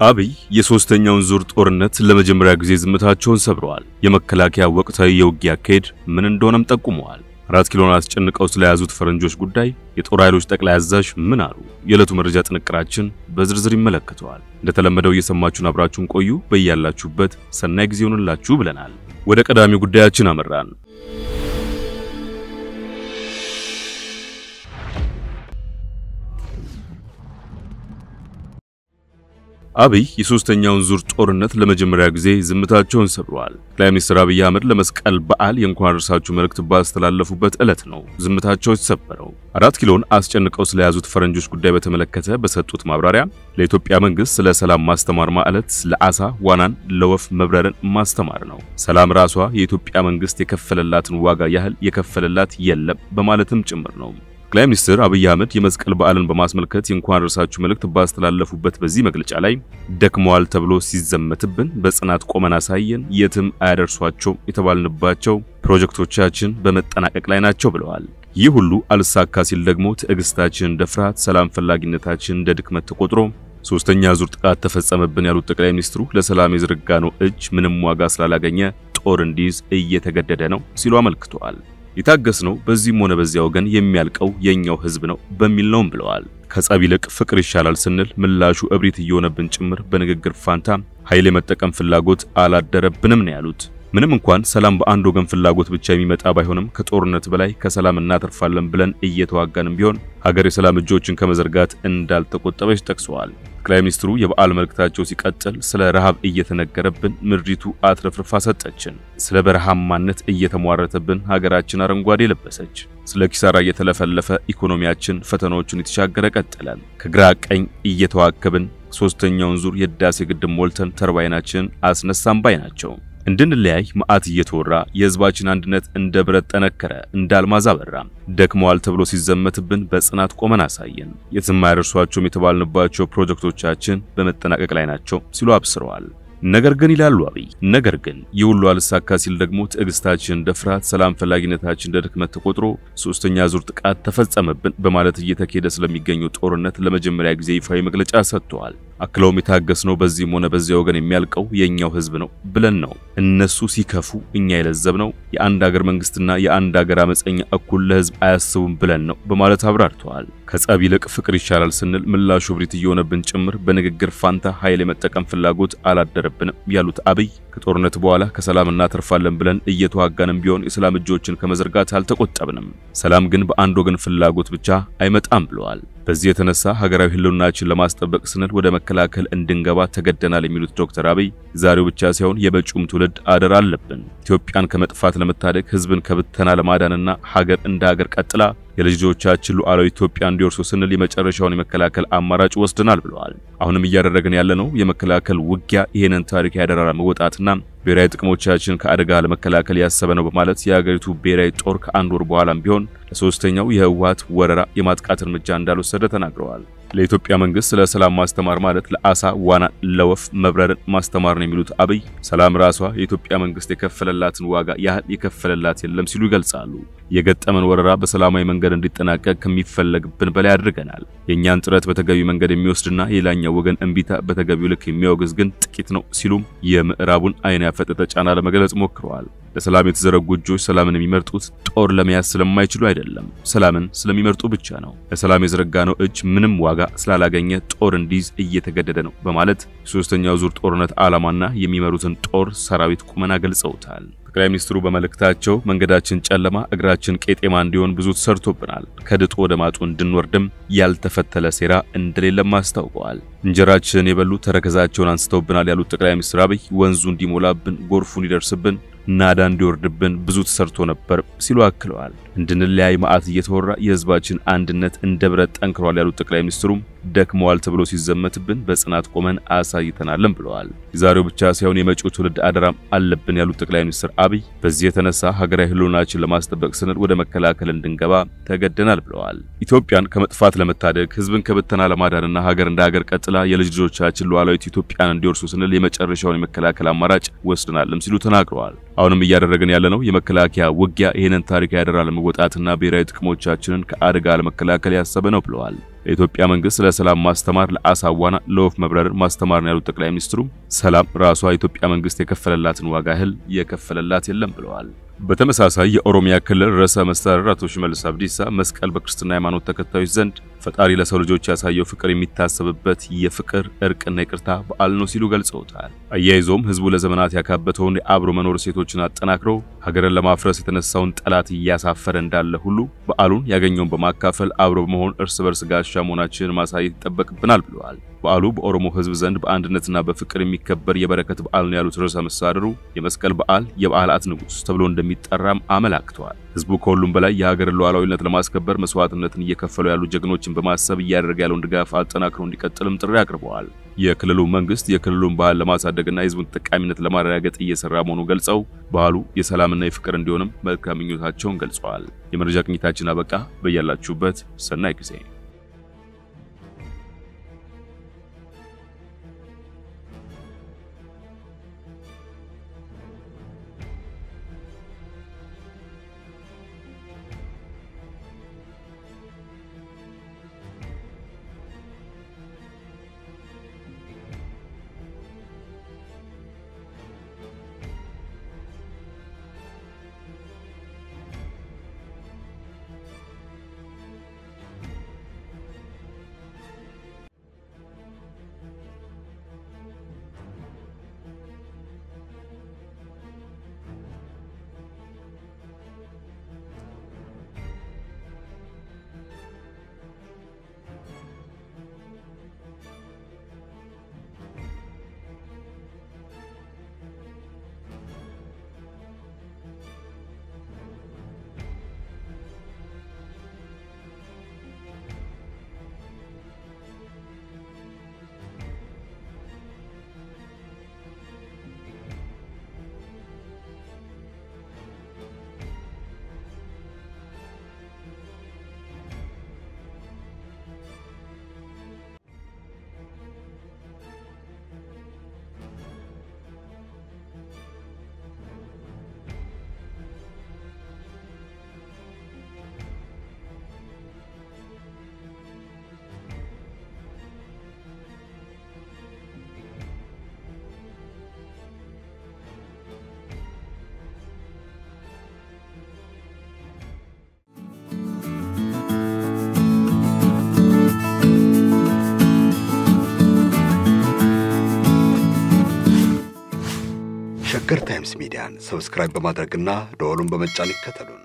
አብይ የሶስተኛውን ዙር ጦርነት ለመጀመሪያ ጊዜ ዝምታቸውን ሰብረዋል። የመከላከያ ወቅታዊ የውጊያ አካሄድ ምን እንደሆነም ጠቁመዋል። አራት ኪሎን አስጨንቀው ስለያዙት ፈረንጆች ጉዳይ የጦር ኃይሎች ጠቅላይ አዛዥ ምን አሉ? የዕለቱ መረጃ ጥንቅራችን በዝርዝር ይመለከተዋል። እንደተለመደው እየሰማችሁን አብራችሁን ቆዩ። በያላችሁበት ሰናይ ጊዜ ይሁንላችሁ ብለናል። ወደ ቀዳሚው ጉዳያችን አመራን። አብይ የሶስተኛውን ዙር ጦርነት ለመጀመሪያ ጊዜ ዝምታቸውን ሰብረዋል። ጠቅላይ ሚኒስትር አብይ አህመድ ለመስቀል በዓል የእንኳን አደረሳችሁ መልእክት ባስተላለፉበት ዕለት ነው ዝምታቸው የተሰበረው። አራት ኪሎን አስጨንቀው ስለያዙት ፈረንጆች ጉዳይ በተመለከተ በሰጡት ማብራሪያ ለኢትዮጵያ መንግስት ስለ ሰላም ማስተማር ማለት ለአሳ ዋናን፣ ለወፍ መብረርን ማስተማር ነው። ሰላም ራሷ የኢትዮጵያ መንግስት የከፈለላትን ዋጋ ያህል የከፈለላት የለም በማለትም ጭምር ነው። ጠቅላይ ሚኒስትር አብይ አህመድ የመስቀል በዓልን በማስመልከት የእንኳን አደረሳችሁ መልእክት ባስተላለፉበት በዚህ መግለጫ ላይ ደክመዋል ተብሎ ሲዘመትብን በጽናት ቆመን አሳየን፣ የትም አያደርሷቸውም የተባልንባቸው ፕሮጀክቶቻችን በመጠናቀቅ ላይ ናቸው ብለዋል። ይህ ሁሉ አልሳካ ሲል ደግሞ ትዕግስታችን እንደ ፍርሃት፣ ሰላም ፈላጊነታችን እንደ ድክመት ተቆጥሮ ሶስተኛ ዙር ጥቃት ተፈጸመብን ያሉት ጠቅላይ ሚኒስትሩ ለሰላም የዘረጋነው እጅ ምንም ዋጋ ስላላገኘ ጦር እንዲይዝ እየተገደደ ነው ሲሉ አመልክተዋል። የታገስነው በዚህም ሆነ በዚያ ወገን የሚያልቀው የኛው ህዝብ ነው በሚል ነውም ብለዋል። ከጸብ ይልቅ ፍቅር ይሻላል ስንል ምላሹ እብሪት እየሆነብን ጭምር በንግግር ፋንታ ኃይል የመጠቀም ፍላጎት አላደረብንም ነው ያሉት። ምንም እንኳን ሰላም በአንድ ወገን ፍላጎት ብቻ የሚመጣ ባይሆንም ከጦርነት በላይ ከሰላም እናተርፋለን ብለን እየተዋጋንም ቢሆን ሀገር የሰላም እጆችን ከመዘርጋት እንዳልተቆጠበች ጠቅሰዋል። ጠቅላይ ሚኒስትሩ የበዓል መልእክታቸው ሲቀጥል ስለ ረሃብ እየተነገረብን ምድሪቱ አትረፍርፋ ሰጠችን፣ ስለ በረሃማነት እየተሟረተብን ሀገራችን አረንጓዴ ለበሰች፣ ስለ ኪሳራ እየተለፈለፈ ኢኮኖሚያችን ፈተናዎቹን እየተሻገረ ቀጠለልን፣ ከግራ ቀኝ እየተዋከብን ሶስተኛውን ዙር የህዳሴ ግድብ ሞልተን ተርባይናችንን አስነሳን ባይ ናቸው። እንድንለያይ መዓት እየተወራ የህዝባችን አንድነት እንደ ብረት ጠነከረ፣ እንደ አልማዝ አበራ። ደክመዋል ተብሎ ሲዘመትብን በጽናት ቆመን አሳየን። የትም አያደርሷቸውም የተባልንባቸው ፕሮጀክቶቻችን በመጠናቀቅ ላይ ናቸው ሲሉ አብስረዋል። ነገር ግን ይላሉ አብይ፣ ነገር ግን ይህ ሁሉ አልሳካ ሲል ደግሞ ትዕግስታችን እንደ ፍርሃት፣ ሰላም ፈላጊነታችን እንደ ድክመት ተቆጥሮ ሶስተኛ ዙር ጥቃት ተፈጸመብን በማለት እየተካሄደ ስለሚገኘው ጦርነት ለመጀመሪያ ጊዜ ይፋዊ መግለጫ ሰጥተዋል። አክለውም የታገስነው በዚህም ሆነ በዚያ ወገን የሚያልቀው የኛው ህዝብ ነው ብለን ነው። እነሱ ሲከፉ እኛ የለዘብነው የአንድ ሀገር መንግስትና የአንድ ሀገር አመፀኛ እኩል ለህዝብ አያስቡም ብለን ነው በማለት አብራርተዋል። ከጸብ ይልቅ ፍቅር ይሻላል ስንል ምላሹ እብሪት እየሆነብን ጭምር በንግግር ፋንታ ኃይል የመጠቀም ፍላጎት አላደረብንም ያሉት አብይ ከጦርነት በኋላ ከሰላም እናተርፋለን ብለን እየተዋጋንም ቢሆን የሰላም እጆችን ከመዘርጋት አልተቆጠብንም። ሰላም ግን በአንድ ወገን ፍላጎት ብቻ አይመጣም ብለዋል። በዚህ የተነሳ ሀገራዊ ህልውናችን ለማስጠበቅ ስንል ወደ መከላከል እንድንገባ ተገደናል የሚሉት ዶክተር አብይ ዛሬው ብቻ ሳይሆን የመጪውም ትውልድ አደራ አለብን። ኢትዮጵያን ከመጥፋት ለመታደግ ህዝብን ከብተና ለማዳንና ሀገር እንደ ሀገር ቀጥላ የልጆቻችን ሉዓላዊ ኢትዮጵያ እንዲወርሱ ስንል የመጨረሻውን የመከላከል አማራጭ ወስደናል ብለዋል። አሁንም እያደረግን ያለነው የመከላከል ውጊያ ይህንን ታሪክ ያደራ መወጣትና ብሔራዊ ጥቅሞቻችን ከአደጋ ለመከላከል ያሰበ ነው በማለት የሀገሪቱ ብሔራዊ ጦር ከአንድ ወር በኋላም ቢሆን ለሶስተኛው የህወሓት ወረራ የማጥቃት እርምጃ እንዳልወሰደ ተናግረዋል። ለኢትዮጵያ መንግስት ስለ ሰላም ማስተማር ማለት ለአሳ ዋና፣ ለወፍ መብረርን ማስተማር ነው የሚሉት አብይ ሰላም ራሷ የኢትዮጵያ መንግስት የከፈለላትን ዋጋ ያህል የከፈለላት የለም ሲሉ ይገልጻሉ። የገጠመን ወረራ በሰላማዊ መንገድ እንዲጠናቀቅ ከሚፈለግብን በላይ አድርገናል። የእኛን ጥረት በተገቢ መንገድ የሚወስድና የሌላኛው ወገን እምቢታ በተገቢው ልክ የሚያወግዝ ግን ጥቂት ነው ሲሉም የምዕራቡን አይን ያፈጠጠ ጫና ለመግለጽ ሞክረዋል። ለሰላም የተዘረጉ እጆች ሰላምን የሚመርጡት ጦር ለመያዝ ስለማይችሉ አይደለም፣ ሰላምን ስለሚመርጡ ብቻ ነው። ለሰላም የዘረጋነው እጅ ምንም ዋጋ ስላላገኘ ጦር እንዲይዝ እየተገደደ ነው በማለት የሶስተኛው ዙር ጦርነት ዓላማና የሚመሩትን ጦር ሰራዊት ቁመና ገልጸውታል። ጠቅላይ ሚኒስትሩ በመልእክታቸው መንገዳችን ጨለማ እግራችን ቄጤማ እንዲሆን ብዙ ተሰርቶብናል፣ ከድጡ ወደ ማጡ እንድንወርድም ያልተፈተለ ሴራ እንደሌለም አስታውቀዋል። እንጀራችንን የበሉ ተረከዛቸውን አንስተውብናል ያሉት ጠቅላይ ሚኒስትር አብይ ወንዙ እንዲሞላብን፣ ጎርፉ እንዲደርስብን ናዳ እንዲወርድብን ብዙ ተሰርቶ ነበር ሲሉ አክለዋል። እንድንለያይ መዓት እየተወራ የህዝባችን አንድነት እንደ ብረት ጠንክሯል ያሉት ጠቅላይ ሚኒስትሩም ደክመዋል ተብሎ ሲዘመትብን በጽናት ቆመን አሳይተናልን ብለዋል። የዛሬው ብቻ ሳይሆን የመጪው ትውልድ አደራም አለብን ያሉት ጠቅላይ ሚኒስትር አብይ በዚህ የተነሳ ሀገራዊ ህልውናችን ለማስጠበቅ ስንል ወደ መከላከል እንድንገባ ተገደናል ብለዋል። ኢትዮጵያን ከመጥፋት ለመታደግ ህዝብን ከብተና ለማዳንና ሀገር እንደ ሀገር ቀጥላ የልጅ ልጆቻችን ሉዓላዊት ኢትዮጵያን እንዲወርሱ ስንል የመጨረሻውን የመከላከል አማራጭ ወስደናልም ሲሉ ተናግረዋል። አሁንም እያደረግን ያለነው የመከላከያ ውጊያ ይህንን ታሪክ ያደራ ለመወጣትና ብሔራዊ ጥቅሞቻችንን ከአደጋ ለመከላከል ያሰበ ነው ብለዋል። ለኢትዮጵያ መንግስት ለሰላም ማስተማር፣ ለአሳ ዋና፣ ለወፍ መብረርን ማስተማር ነው ያሉት ጠቅላይ ሚኒስትሩ ሰላም ራሷ የኢትዮጵያ መንግስት የከፈለላትን ዋጋ ያህል የከፈለላት የለም ብለዋል። በተመሳሳይ የኦሮሚያ ክልል ርዕሰ መስተዳድር አቶ ሽመልስ አብዲሳ መስቀል በክርስትና ሃይማኖት ተከታዮች ዘንድ ፈጣሪ ለሰው ልጆች ያሳየው ፍቅር የሚታሰብበት የፍቅር እርቅና ይቅርታ በዓል ነው ሲሉ ገልጸውታል። አያይዞም ህዝቡ ለዘመናት ያካበተውን የአብሮ መኖር እሴቶችን አጠናክሮ ሀገርን ለማፍረስ የተነሳውን ጠላት እያሳፈረ እንዳለ ሁሉ በዓሉን ያገኘውን በማካፈል አብሮ በመሆን እርስ በርስ ጋሻ መሆናችንን ማሳየት ይጠበቅብናል ብለዋል። በዓሉ በኦሮሞ ህዝብ ዘንድ በአንድነትና በፍቅር የሚከበር የበረከት በዓል ነው ያሉት ርዕሰ መስተዳድሩ የመስቀል በዓል የበዓላት ንጉሥ ተብሎ እንደሚጠራም አመላክተዋል። ህዝቡ ከሁሉም በላይ የሀገርን ሉዓላዊነት ለማስከበር መስዋዕትነትን እየከፈሉ ያሉ ጀግኖችን በማሰብ እያደረገ ያለውን ድጋፍ አጠናክሮ እንዲቀጥልም ጥሪ አቅርበዋል። የክልሉ መንግስት የክልሉን ባህል ለማሳደግና የህዝቡን ተጠቃሚነት ለማረጋገጥ እየሰራ መሆኑን ገልጸው ባህሉ የሰላምና የፍቅር እንዲሆንም መልካም ምኞታቸውን ገልጸዋል። የመረጃ ቅኝታችን አበቃ። በያላችሁበት ሰናይ ጊዜ ታይምስ ሚዲያን ሰብስክራይብ በማድረግና ደወሉን በመጫን ይከተሉን።